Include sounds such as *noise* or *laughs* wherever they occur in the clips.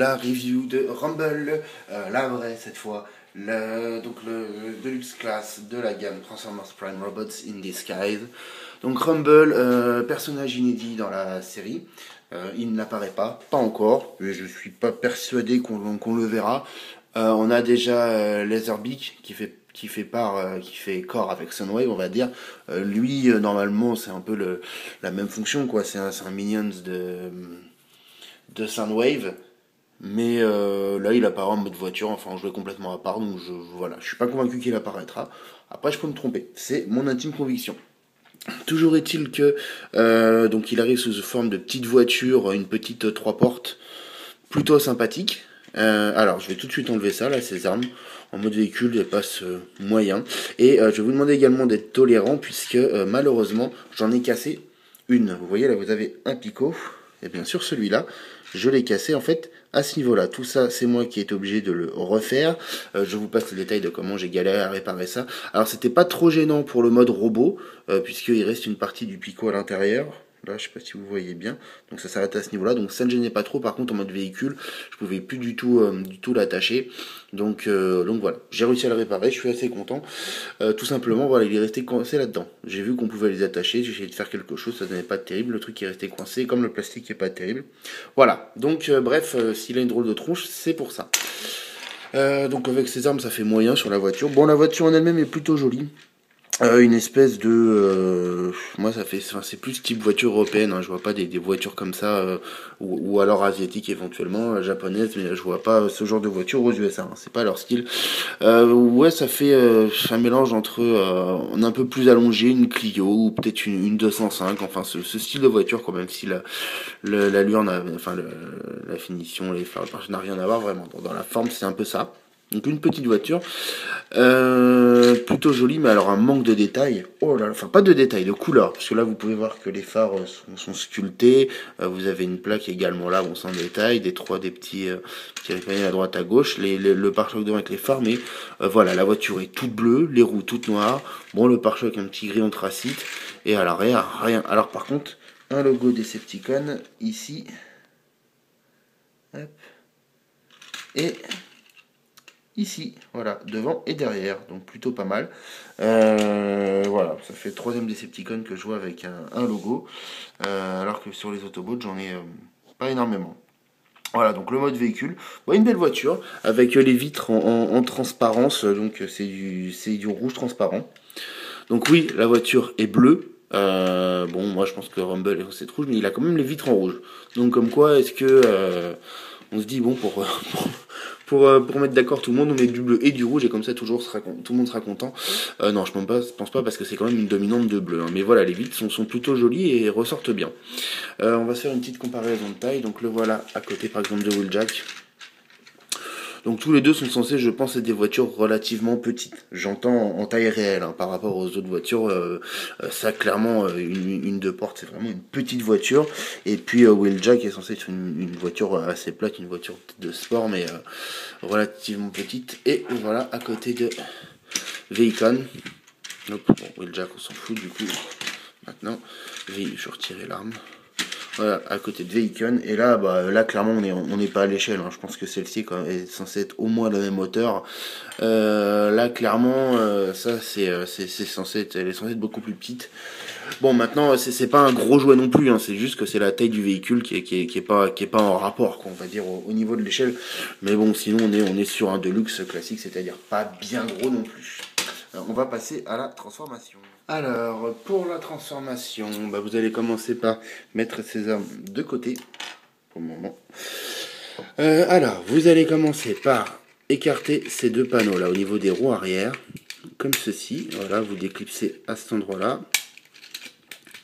la review de Rumble, euh, la vraie cette fois, le, donc le, Deluxe Class de la gamme Transformers Prime Robots in Disguise. Donc Rumble, euh, personnage inédit dans la série, euh, il n'apparaît pas, pas encore, et je suis pas persuadé qu'on le verra. on a déjà Laserbeak qui fait qui fait part, qui fait corps avec Sunwave, on va dire. lui, normalement, c'est un peu le, la même fonction, quoi. C'est un, un Minions de de Soundwave. Mais euh, là, il apparaît en mode voiture, enfin, joué complètement à part, donc je, voilà, je suis pas convaincu qu'il apparaîtra. Après, je peux me tromper, c'est mon intime conviction. Toujours est-il que euh, donc il arrive sous forme de petite voiture, une petite trois portes, plutôt sympathique. Euh, alors, je vais tout de suite enlever ça, là, ces armes. En mode véhicule, elles passent moyen. Et je vais vous demander également d'être tolérant, puisque malheureusement, j'en ai cassé une. Vous voyez, là, vous avez un picot. Et bien sûr, celui-là, je l'ai cassé en fait à ce niveau-là. Tout ça, c'est moi qui ai été obligé de le refaire. Euh, je vous passe le détail de comment j'ai galéré à réparer ça. Alors, c'était pas trop gênant pour le mode robot, euh, puisqu'il reste une partie du picot à l'intérieur. Là, je sais pas si vous voyez bien. Donc ça s'arrête à ce niveau-là. Donc ça ne gênait pas trop. Par contre, en mode véhicule, je pouvais plus du tout, euh, du tout l'attacher. Donc, euh, donc voilà, j'ai réussi à le réparer. Je suis assez content. Euh, tout simplement, voilà, il est resté coincé là-dedans. J'ai vu qu'on pouvait les attacher. J'ai essayé de faire quelque chose. Ça n'est pas terrible. Le truc est resté coincé, comme le plastique est pas terrible. Voilà. Donc bref, s'il a une drôle de tronche, c'est pour ça. donc avec ces armes, ça fait moyen sur la voiture. Bon, la voiture en elle-même est plutôt jolie. Euh, une espèce de euh, moi ça fait c'est plus type voiture européenne hein, je vois pas des, des voitures comme ça euh, ou, ou, alors asiatiques éventuellement japonaises mais je vois pas ce genre de voiture aux USA hein, c'est pas leur style. Ouais ça fait un mélange entre un peu plus allongé une Clio ou peut-être une, une 205 enfin ce, ce, style de voiture quand même si la l'allure enfin la finition les phares n'a rien à voir vraiment dans la forme c'est un peu ça donc une petite voiture, euh, plutôt jolie, mais alors un manque de détails. Oh là, là enfin pas de détails, de couleurs, parce que là vous pouvez voir que les phares sont, sont sculptés. Euh, vous avez une plaque également là, bon sans détail, des trois des petits, euh, à droite à gauche, le pare-choc devant avec les phares, mais euh, voilà, la voiture est toute bleue, les roues toutes noires. Bon, le pare-choc un petit gris anthracite, et à l'arrière rien. Alors par contre, un logo Decepticon ici. Hop. Et ici, voilà, devant et derrière, donc plutôt pas mal. Euh, voilà, ça fait troisième Decepticon que je vois avec un, logo, euh, alors que sur les Autobots, j'en ai euh, pas énormément. Voilà, donc le mode véhicule. une belle voiture avec les vitres en, transparence, donc c'est du, du rouge transparent. Donc oui, la voiture est bleue. bon, moi je pense que Rumble est rouge, mais il a quand même les vitres en rouge. Donc comme quoi, est-ce que on se dit bon pour, *laughs* euh, pour mettre d'accord tout le monde, on met du bleu et du rouge et comme ça toujours sera, tout le monde sera content. Euh, non, je pense pas, pense pas parce que c'est quand même une dominante de bleu. Hein. Mais voilà, les vitres sont, sont, plutôt jolies et ressortent bien. Euh, on va se faire une petite comparaison de taille. Donc le voilà à côté par exemple de Wheeljack. Donc tous les deux sont censés, je pense, être des voitures relativement petites. J'entends en taille réelle hein, par rapport aux autres voitures. Euh, euh, ça, clairement, euh, une, deux portes, c'est vraiment une petite voiture. Et puis Wheeljack est censé être une, voiture assez plate, une voiture de sport, mais relativement petite. Et voilà, à côté de Veicon. Bon, Wheeljack, on s'en fout du coup. Maintenant, je vais retirer l'arme. Voilà, à côté de Veicon. Et là, bah, là clairement, on n'est on pas à l'échelle. Hein. Je pense que celle-ci est censée être au moins la même hauteur. Euh, là, clairement, euh, ça, euh, c'est censé être, censée être beaucoup plus petite. Bon, maintenant, c'est pas un gros jouet non plus. Hein. C'est juste que c'est la taille du véhicule qui est, qui est, pas, qui est pas en rapport, quoi, on va dire, au, niveau de l'échelle. Mais bon, sinon, on est, on est sur un deluxe classique, c'est-à-dire pas bien gros non plus. on va passer à la transformation. Alors, pour la transformation, bah, vous allez commencer par mettre ces armes de côté, pour le moment. Euh, alors, vous allez commencer par écarter ces deux panneaux là au niveau des roues arrière, comme ceci. Voilà, vous déclipsez à cet endroit-là.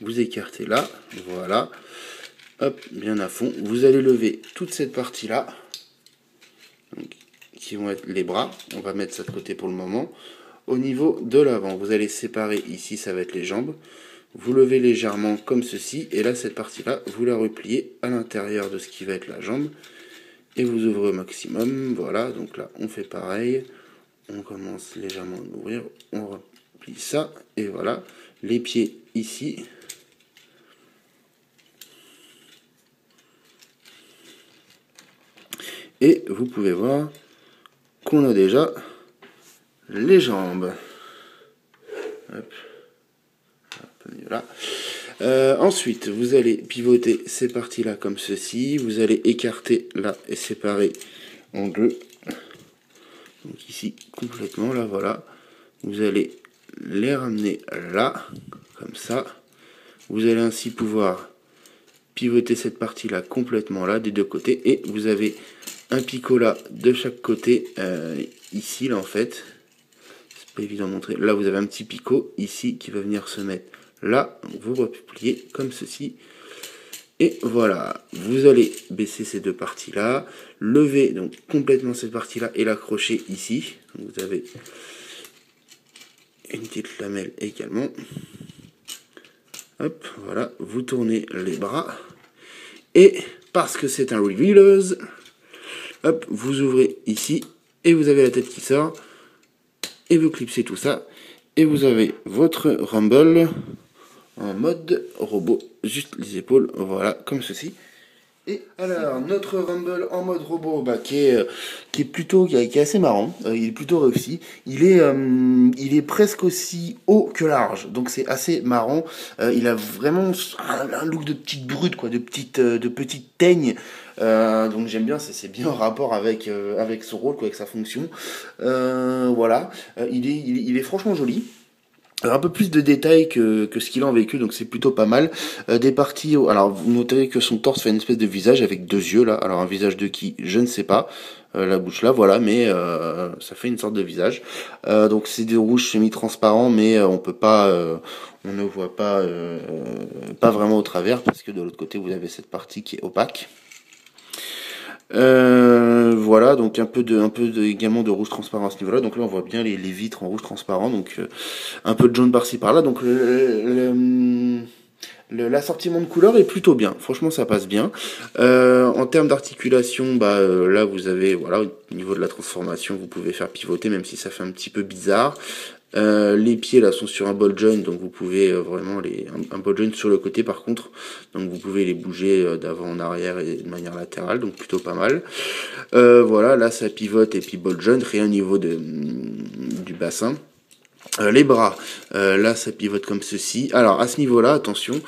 Vous écartez là, voilà. Hop, bien à fond. Vous allez lever toute cette partie-là, qui vont être les bras. On va mettre ça de côté pour le moment. Au niveau de l'avant, vous allez séparer ici, ça va être les jambes. Vous levez légèrement comme ceci, et là, cette partie-là, vous la repliez à l'intérieur de ce qui va être la jambe, et vous ouvrez au maximum. Voilà, donc là, on fait pareil. On commence légèrement à ouvrir, on replie ça, et voilà. Les pieds ici. Et vous pouvez voir qu'on a déjà les jambes. Euh, ensuite, vous allez pivoter ces parties-là comme ceci. Vous allez écarter là et séparer en deux. Donc ici, complètement, là, voilà. Vous allez les ramener là, comme ça. Vous allez ainsi pouvoir pivoter cette partie-là complètement là, des deux côtés. Et vous avez un picot là de chaque côté, euh, ici, là, en fait. Montrer. Là, vous avez un petit picot ici qui va venir se mettre là. Vous repliez comme ceci. Et voilà, vous allez baisser ces deux parties-là, lever donc complètement cette partie-là et l'accrocher ici. Vous avez une petite lamelle également. Hop, voilà, vous tournez les bras. Et parce que c'est un revealers, hop, vous ouvrez ici et vous avez la tête qui sort. Et vous clipsez tout ça. Et vous avez votre rumble en mode robot, juste les épaules, voilà, comme ceci. Et alors, notre Rumble en mode robot, bah, qui, est, euh, qui est plutôt, qui est, assez marrant, euh, il est plutôt réussi. Il est, euh, il est presque aussi haut que large, donc c'est assez marrant. il a vraiment un, look de petite brute, quoi, de petite, de petite teigne. Donc j'aime bien, c'est bien en rapport avec, avec son rôle, quoi, avec sa fonction. voilà, il est, il est franchement joli un peu plus de détails que, que ce qu'il a en vécu, donc c'est plutôt pas mal. Euh, des parties, alors vous noterez que son torse fait une espèce de visage avec deux yeux là. Alors un visage de qui? Je ne sais pas. Euh, la bouche là, voilà, mais euh, ça fait une sorte de visage. donc c'est des rouges semi-transparents, mais on peut pas, on ne voit pas, pas vraiment au travers parce que de l'autre côté vous avez cette partie qui est opaque. Euh, voilà, donc un peu de, un peu également de rouge transparent à ce niveau-là. Donc là, on voit bien les, les vitres en rouge transparent, donc euh, un peu de jaune par-ci par-là. Donc l'assortiment de couleurs est plutôt bien. Franchement, ça passe bien. Euh, en termes d'articulation, bah là, vous avez, voilà, au niveau de la transformation, vous pouvez faire pivoter, même si ça fait un petit peu bizarre. Euh, les pieds là sont sur un ball joint, donc vous pouvez euh, vraiment les un, ball joint sur le côté par contre, donc vous pouvez les bouger euh, d'avant en arrière et de manière latérale, donc plutôt pas mal. voilà, là ça pivote et puis ball joint, rien au niveau du bassin. les bras, là ça pivote comme ceci. Alors à ce niveau-là, attention,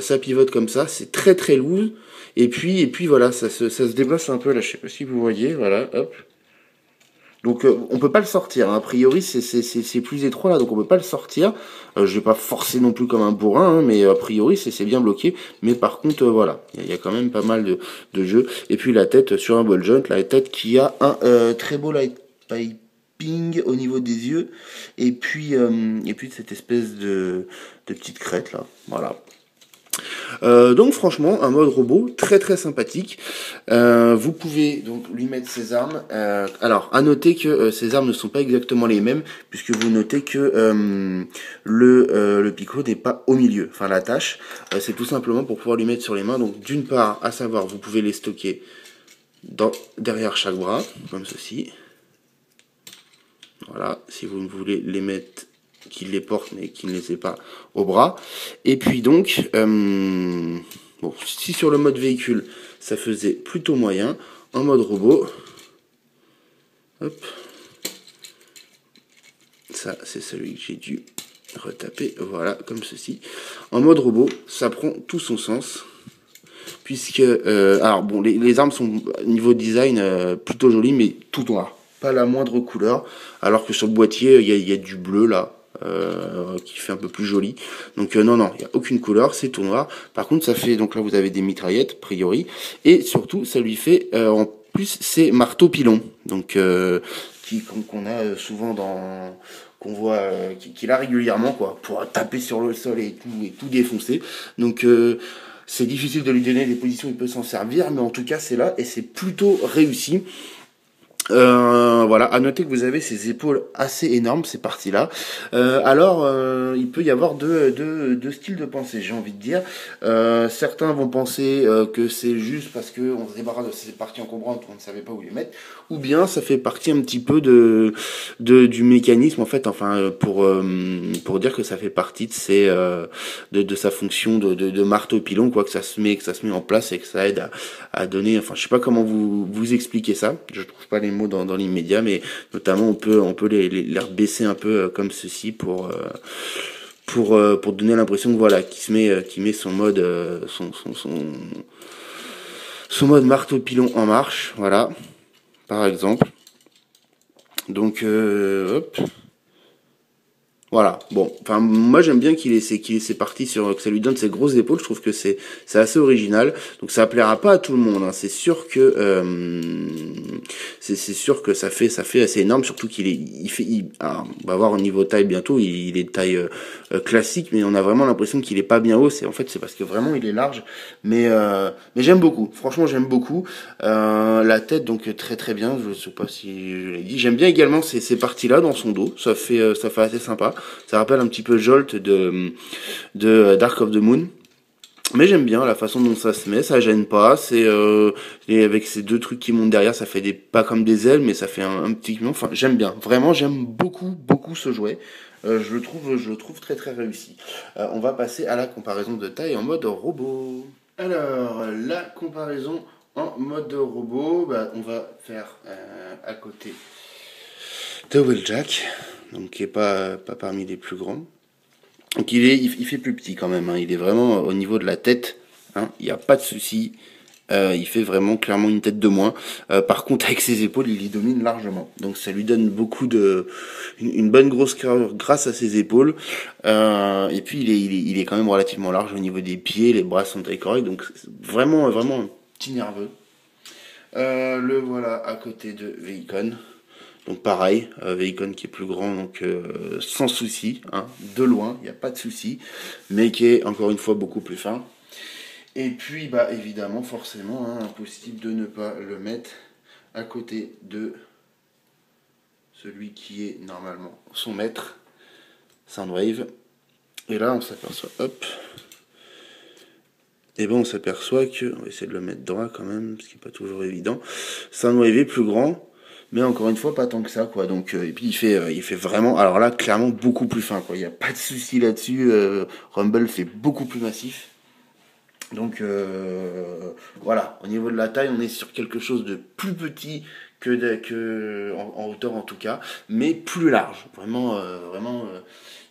ça pivote comme ça, c'est très très lourd. Et puis et puis voilà, ça se, ça se déplace un peu là, je sais pas si vous voyez, voilà, hop. Donc euh, on peut pas le sortir. Hein. A priori c'est plus étroit là, donc on peut pas le sortir. Euh, je vais pas forcer non plus comme un bourrin, hein, mais a priori c'est bien bloqué. Mais par contre euh, voilà, il y, a quand même pas mal de, de jeux. Et puis la tête sur un ball joint, la tête qui a un euh, très beau light piping au niveau des yeux. Et puis et puis cette espèce de, de petite crête là. Voilà. Euh, donc franchement, un mode robot très très sympathique. Euh, vous pouvez donc lui mettre ses armes. Euh, alors, à noter que ces armes ne sont pas exactement les mêmes, puisque vous notez que le, picot n'est pas au milieu. Enfin, la tâche, c'est tout simplement pour pouvoir lui mettre sur les mains. Donc, d'une part, à savoir, vous pouvez les stocker derrière chaque bras, comme ceci. Voilà, si vous voulez les mettre qu'il les porte mais qu'il ne les ait pas au bras. Et puis donc, euh, si sur le mode véhicule ça faisait plutôt moyen, en mode robot, ça c'est celui que j'ai dû retaper, voilà, comme ceci. En mode robot, ça prend tout son sens. Puisque, euh, alors bon, les, armes sont niveau design euh, plutôt jolies, mais tout noir pas la moindre couleur, alors que sur le boîtier, il y, a du bleu là, euh, qui fait un peu plus joli. Donc euh, non, non, il n'y a aucune couleur, c'est tout noir. Par contre, ça fait, donc là vous avez des mitraillettes, a priori, et surtout, ça lui fait, euh, en plus, c'est marteau pilon, donc qui qu'on a souvent dans qu'on voit qu'il a régulièrement quoi pour taper sur le sol et tout et tout défoncer donc c'est difficile de lui donner des positions il peut s'en servir mais en tout cas c'est là et c'est plutôt réussi euh, voilà, à noter que vous avez ces épaules assez énormes, ces parties-là. Euh, alors, euh, il peut y avoir deux, deux, deux styles de pensée, j'ai envie de dire. Certains vont penser que c'est juste parce que on se débarrasse de ces parties encombrantes, on ne savait pas où les mettre, ou bien ça fait partie un petit peu de de, du mécanisme en fait, enfin pour pour dire que ça fait partie de ses de, de sa fonction de, de, de, marteau pilon quoi, que ça se met que ça se met en place et que ça aide à, à donner. Enfin, je sais pas comment vous vous expliquer ça. Je trouve pas les mots dans, l'immédiat, mais notamment on peut on peut les, les, les baisser un peu comme ceci pour pour, euh, pour donner l'impression que voilà, qui se met, euh, qui met son mode, euh, son, son, son, son mode marteau pilon en marche, voilà, par exemple. Donc. Voilà, bon, enfin moi j'aime bien qu'il ait qu'il ses parties sur que ça lui donne ses grosses épaules. Je trouve que c'est c'est assez original. Donc ça plaira pas à tout le monde. Hein. C'est sûr que euh, c'est sûr que ça fait ça fait assez énorme. Surtout qu'il est il fait il, on va voir au niveau taille bientôt. Il, il est taille euh, classique, mais on a vraiment l'impression qu'il est pas bien haut. C'est en fait c'est parce que vraiment il est large. Mais euh, mais j'aime beaucoup. Franchement j'aime beaucoup la tête donc très très bien. Je sais pas si je l'ai dit. J'aime bien également ces ces parties là dans son dos. Ça fait ça fait assez sympa. Ça rappelle un petit peu Jolt de, de Dark of the Moon. Mais j'aime bien la façon dont ça se met, ça gêne pas. C'est euh, et avec ces deux trucs qui montent derrière, ça fait des pas comme des ailes, mais ça fait un, petit Enfin, j'aime bien. Vraiment, j'aime beaucoup, beaucoup ce jouet. Euh, je le trouve, je le trouve très très réussi. Euh, on va passer à la comparaison de taille en mode robot. Alors, la comparaison en mode robot, bah, on va faire à côté de Wheeljack donc qui est pas, pas parmi les plus grands. Donc il, est, il, fait plus petit quand même, hein. il est vraiment au niveau de la tête, hein. il n'y a pas de souci. Euh, il fait vraiment clairement une tête de moins. Euh, par contre, avec ses épaules, il y domine largement. Donc ça lui donne beaucoup de, une, bonne grosse carrure grâce à ses épaules. Euh, et puis il est, il est, il, est, quand même relativement large au niveau des pieds. Les bras sont très corrects. Donc vraiment, vraiment un petit nerveux. le voilà à côté de Veikon. Donc pareil, euh, qui est plus grand, donc euh, sans souci, hein, de loin, il n'y a pas de souci, mais qui est encore une fois beaucoup plus fin. Et puis bah évidemment, forcément, hein, impossible de ne pas le mettre à côté de celui qui est normalement son maître, Soundwave. Et là on s'aperçoit, hop, et ben on s'aperçoit que, on va essayer de le mettre droit quand même, ce qui n'est pas toujours évident, Soundwave est plus grand, mais encore une fois pas tant que ça quoi. Donc euh, et puis il fait euh, il fait vraiment alors là clairement beaucoup plus fin quoi. Il n'y a pas de souci là-dessus euh, Rumble fait beaucoup plus massif. Donc voilà. Au niveau de la taille on est sur quelque chose de plus petit que, de, en, hauteur en tout cas mais plus large. Vraiment vraiment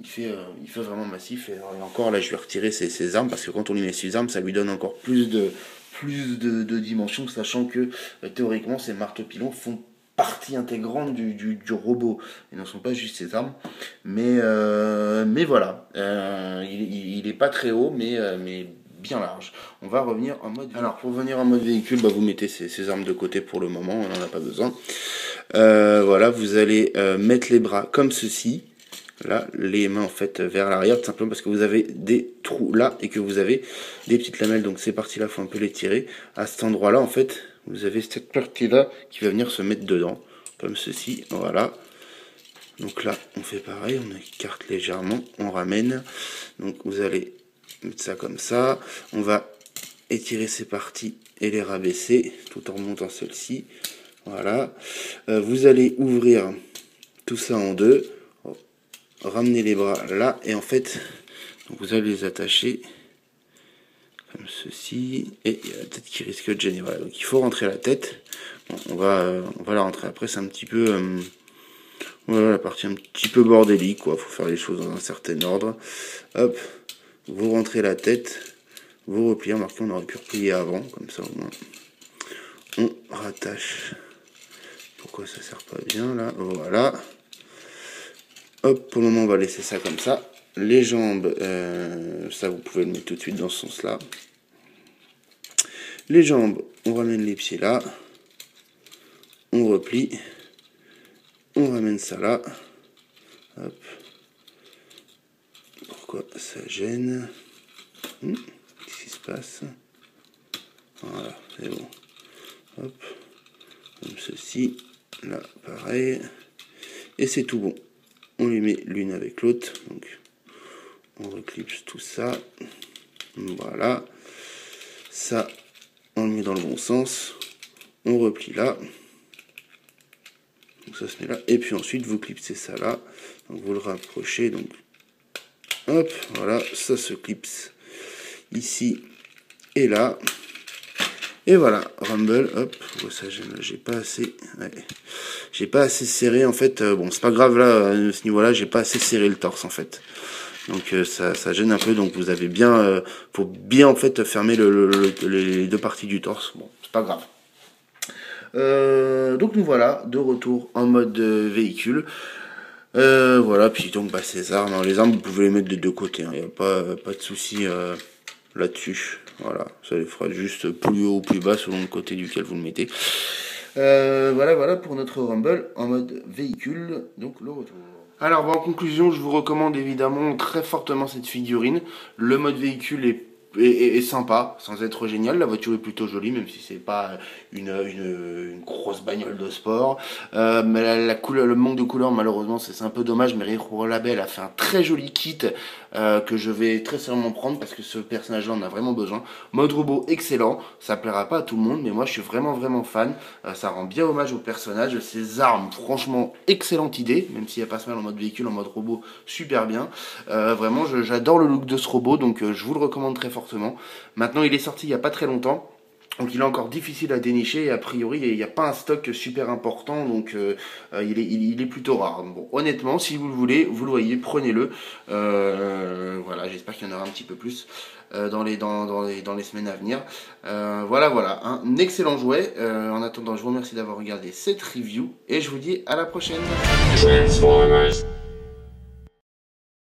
il fait, il fait vraiment massif. Et, encore là je vais retirer ses, ses, armes parce que quand on lui met ses armes ça lui donne encore plus de plus de, de dimensions sachant que théoriquement ces marteaux pilons font partie intégrante du, du, du, robot. Ils ne sont pas juste ses armes. Mais, euh, mais voilà, euh, il, il est pas très haut, mais, euh, mais bien large. On va revenir en mode... Alors, pour venir en mode véhicule, bah, vous mettez ces, ces armes de côté pour le moment, on n'en a pas besoin. Euh, voilà, vous allez mettre les bras comme ceci. Là, les mains en fait vers l'arrière, tout simplement parce que vous avez des trous là et que vous avez des petites lamelles. Donc ces parties-là, faut un peu les tirer. À cet endroit-là, en fait, vous avez cette partie-là qui va venir se mettre dedans, comme ceci, voilà. Donc là, on fait pareil, on écarte légèrement, on ramène. Donc vous allez mettre ça comme ça. On va étirer ces parties et les rabaisser, tout en remontant celle-ci. Voilà. Euh, vous allez ouvrir tout ça en deux, ramener les bras là, et en fait, vous allez les attacher comme ceci, et il y a la tête qui risque de gêner. Voilà, donc il faut rentrer la tête. on, va, euh, on va la rentrer après, c'est un petit peu... Euh, voilà la partie un petit peu bordélique, quoi. faut faire les choses dans un certain ordre. Hop, vous rentrez la tête, vous repliez, remarquez, on aurait pu replier avant, comme ça au moins. On rattache. Pourquoi ça sert pas bien là? Voilà. Hop, pour le moment on va laisser ça comme ça. Les jambes, euh, ça vous pouvez le mettre tout de suite dans ce sens-là. Les jambes, on ramène les pieds là. On replie. On ramène ça là. Hop. Pourquoi ça gêne? Hmm, Qu'est-ce qui se passe? Voilà, c'est bon. Hop. Comme ceci. Là, pareil. Et c'est tout bon. On les met l'une avec l'autre. Donc on reclipse tout ça voilà ça on le met dans le bon sens on replie là Donc ça se met là. Et puis ensuite, vous clipsez ça là. Donc vous le rapprochez. Donc hop, voilà, ça se clipse ici et là. Et voilà, Rumble, hop, ça j'ai pas assez, j'ai pas assez serré en fait. Euh, bon, c'est pas grave là, à ce niveau-là, j'ai pas assez serré le torse en fait. Donc euh, ça, gêne un peu. Donc vous avez bien, euh, faut bien en fait fermer le, les deux parties du torse. Bon, c'est pas grave. donc nous voilà de retour en mode véhicule. voilà, puis donc bah, ces armes, hein, les armes vous pouvez les mettre de deux côtés, il hein. n'y a pas, pas de souci là-dessus. Voilà, ça les fera juste plus haut ou plus bas selon le côté duquel vous le mettez. Euh, voilà, voilà pour notre Rumble en mode véhicule, donc le retour. Alors en conclusion, je vous recommande évidemment très fortement cette figurine. Le mode véhicule est est, sympa, sans être génial. La voiture est plutôt jolie, même si c'est pas une, une, grosse bagnole de sport. Euh, mais la, couleur, le manque de couleur, malheureusement, c'est un peu dommage. Mais Riro Label a fait un très joli kit euh, que je vais très sûrement prendre parce que ce personnage-là en a vraiment besoin. Mode robot excellent, ça plaira pas à tout le monde, mais moi je suis vraiment vraiment fan. Euh, ça rend bien hommage au personnage. Ses armes, franchement, excellente idée, même s'il n'y a pas ce mal en mode véhicule, en mode robot, super bien. vraiment, j'adore le look de ce robot, donc je vous le recommande très Maintenant, il est sorti il n'y a pas très longtemps. Donc il est encore difficile à dénicher et a priori il n'y a pas un stock super important donc euh, euh, il, est, plutôt rare. Bon honnêtement si vous le voulez, vous le voyez, prenez-le. Euh, voilà j'espère qu'il y en aura un petit peu plus dans, les, dans, les, dans les semaines à venir. voilà voilà, un excellent jouet. en attendant je vous remercie d'avoir regardé cette review et je vous dis à la prochaine.